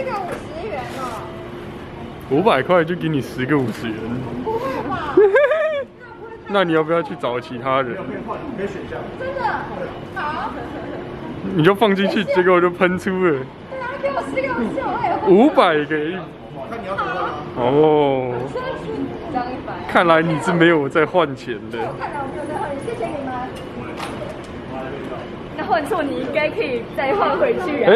十个五十元哦。五百块就给你十个五十元。不会吧？那你要不要去找其他人？真的？好。你就放进去，结果就喷出了。对啊，给我十个五十，我。五百个。哦。看来你是没有在换钱的。看来我没有在换钱，谢谢你们。那换错你应该可以再换回去啊。